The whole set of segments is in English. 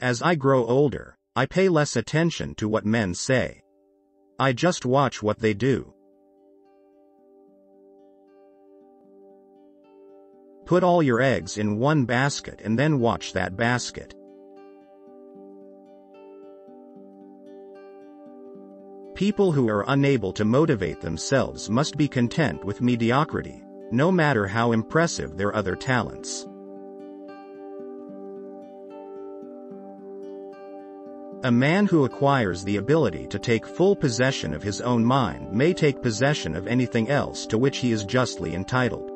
As I grow older, I pay less attention to what men say. I just watch what they do. Put all your eggs in one basket and then watch that basket. People who are unable to motivate themselves must be content with mediocrity, no matter how impressive their other talents. A man who acquires the ability to take full possession of his own mind may take possession of anything else to which he is justly entitled.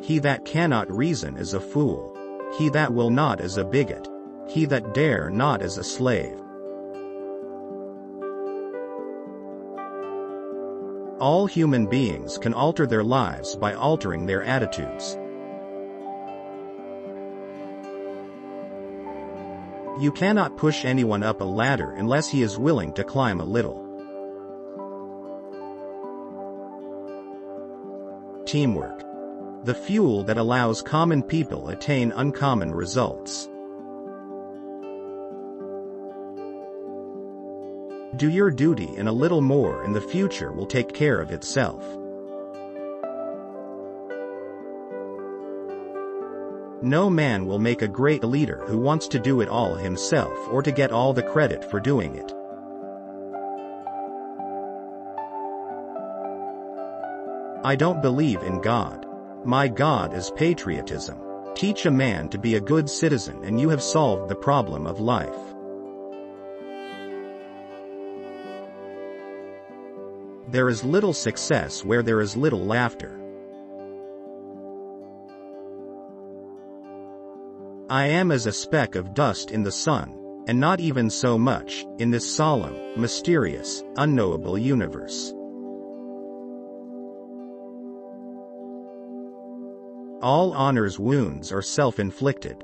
He that cannot reason is a fool. He that will not is a bigot. He that dare not is a slave. All human beings can alter their lives by altering their attitudes. You cannot push anyone up a ladder unless he is willing to climb a little. Teamwork. The fuel that allows common people attain uncommon results. Do your duty and a little more and the future will take care of itself. No man will make a great leader who wants to do it all himself or to get all the credit for doing it. I don't believe in God. My God is patriotism. Teach a man to be a good citizen and you have solved the problem of life. There is little success where there is little laughter. I am as a speck of dust in the sun, and not even so much, in this solemn, mysterious, unknowable universe. All honor's wounds are self-inflicted.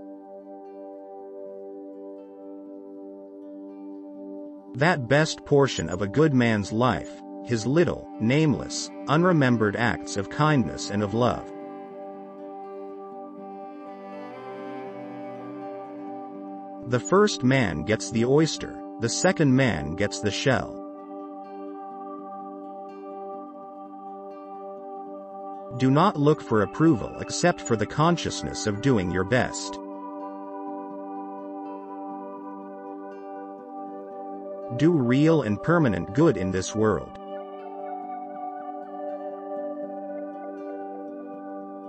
That best portion of a good man's life, his little, nameless, unremembered acts of kindness and of love. The first man gets the oyster, the second man gets the shell. Do not look for approval except for the consciousness of doing your best. Do real and permanent good in this world.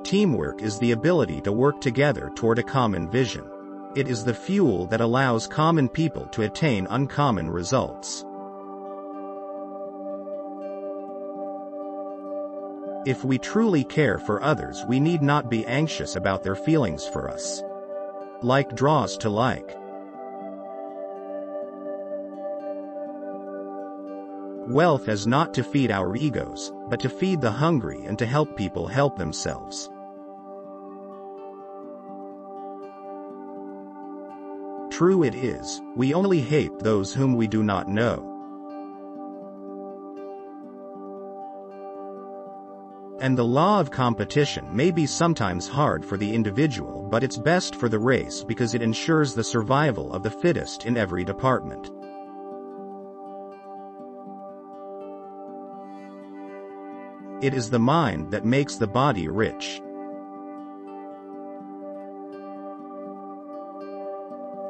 Teamwork is the ability to work together toward a common vision. It is the fuel that allows common people to attain uncommon results. If we truly care for others we need not be anxious about their feelings for us. Like draws to like. Wealth is not to feed our egos, but to feed the hungry and to help people help themselves. True it is, we only hate those whom we do not know. And the law of competition may be sometimes hard for the individual but it's best for the race because it ensures the survival of the fittest in every department. It is the mind that makes the body rich.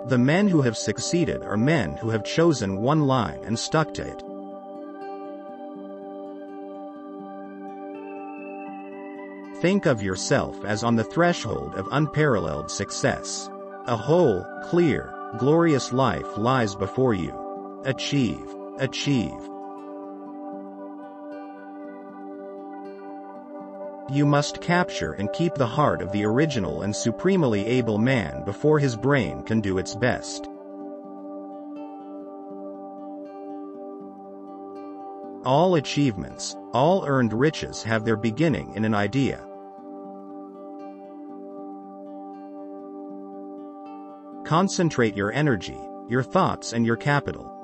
The men who have succeeded are men who have chosen one line and stuck to it. Think of yourself as on the threshold of unparalleled success. A whole, clear, glorious life lies before you. Achieve, achieve. You must capture and keep the heart of the original and supremely able man before his brain can do its best. All achievements, all earned riches have their beginning in an idea. Concentrate your energy, your thoughts and your capital.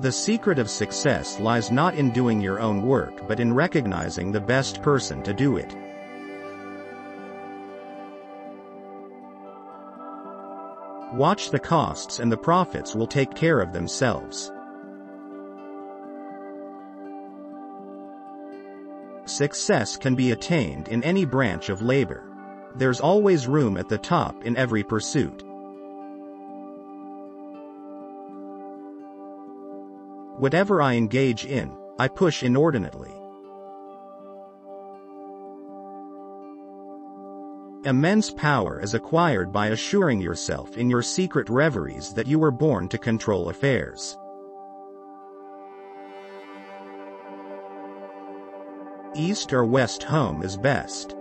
The secret of success lies not in doing your own work but in recognizing the best person to do it. Watch the costs and the profits will take care of themselves. Success can be attained in any branch of labor. There's always room at the top in every pursuit. Whatever I engage in, I push inordinately. Immense power is acquired by assuring yourself in your secret reveries that you were born to control affairs. East or west home is best.